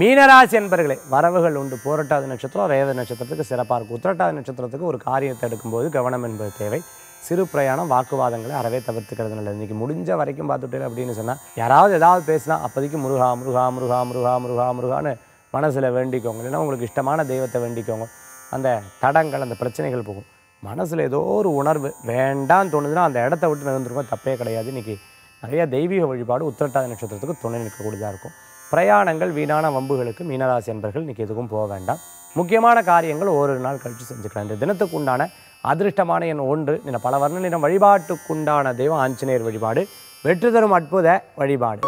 மீனராசி என்பர்களே வரவுகள் உண்டு. போராட்டாத நட்சத்திரம் ரேத நட்சத்திரத்துக்கு சிறப்பாக இருக்கும். உத்திரட்டாதி நட்சத்திரத்துக்கு ஒரு காரியத்தை எடுக்கும்போது கவனம் என்பது தேவை. சிறு பிரயாணம் வாக்குவாதங்களை அறவே தவிர்த்துக்கிறது நல்லது. இன்றைக்கி முடிஞ்ச வரைக்கும் பார்த்துட்டு அப்படின்னு சொன்னால் யாராவது ஏதாவது பேசினா அப்போதைக்கு முருகா முருகா முருகா முருகா முருகா முருகான்னு மனசில் வேண்டிக்கோங்க. இல்லைன்னா உங்களுக்கு இஷ்டமான தெய்வத்தை வேண்டிக்கோங்க. அந்த தடங்கள் அந்த பிரச்சனைகள் போகும். மனசில் ஏதோ ஒரு உணர்வு வேண்டான்னு தோணுதுன்னா அந்த இடத்த விட்டு நிகழ்ந்துருக்கோம் தப்பே கிடையாது. இன்றைக்கி நிறைய தெய்வீக வழிபாடு உத்திரட்டாதி நட்சத்திரத்துக்கு துணை நிற்கக்கூடியதாக இருக்கும். பிரயாணங்கள் வீணான வம்புகளுக்கு மீனராசி என்பர்கள் இன்றைக்கி எதுக்கும் போக வேண்டாம். முக்கியமான காரியங்கள் ஓரிரு நாள் கழித்து செஞ்சுக்கலாம். இந்த தினத்துக்கு உண்டான அதிர்ஷ்டமான எண் ஒன்று இந்த பல வர்ண நிறம் வழிபாட்டுக்குண்டான தெய்வம் ஆஞ்சநேயர் வழிபாடு வெற்றி தரும் அற்புத வழிபாடு.